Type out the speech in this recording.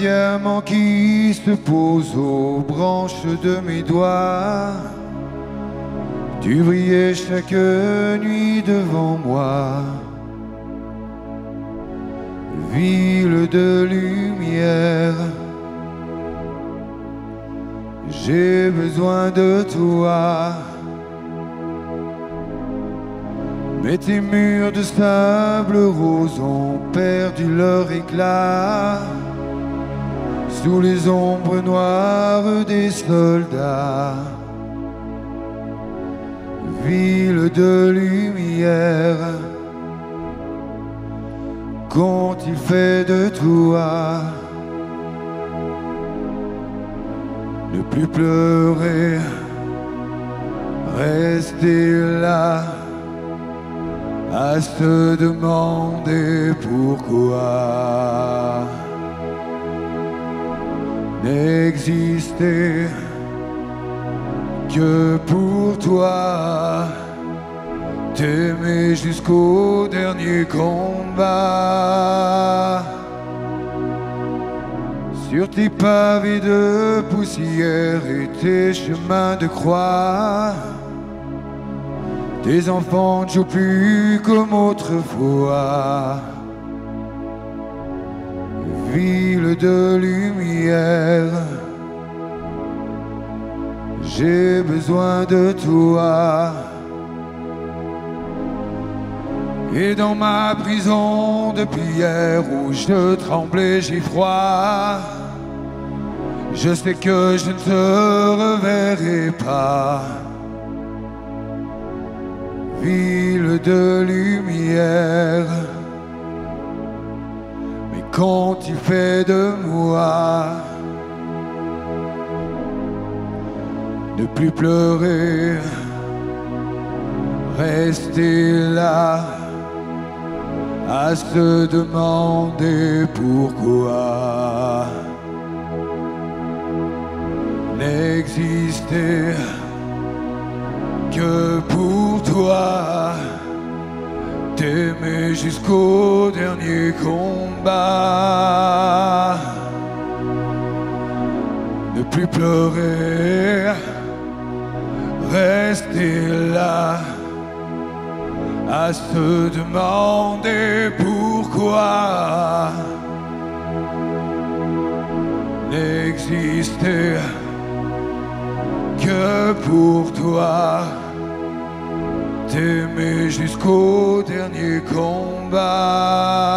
diamant qui se pose aux branches de mes doigts. Tu brillais chaque nuit devant moi. Ville de lumière, j'ai besoin de toi. Mais tes murs de sable rose ont perdu leur éclat sous les ombres noires des soldats. Ville de lumière, qu'ont-ils fait de toi Ne plus pleurer, rester là à se demander pourquoi n'exister que pour toi, t'aimer jusqu'au dernier combat. Sur tes pavés de poussière et tes chemins de croix, tes enfants ne jouent plus comme autrefois. Ville de lumière, j'ai besoin de toi. Et dans ma prison de pierre où je tremblais, j'ai froid. Je sais que je ne te reverrai pas. Ville de lumière, quand il fait de moi, ne plus pleurer, rester là à se demander pourquoi. N'exister que pour toi, t'aimer jusqu'au dernier combat, ne plus pleurer, rester là. À se demander pourquoi n'exister que pour toi, t'aimer jusqu'au dernier combat.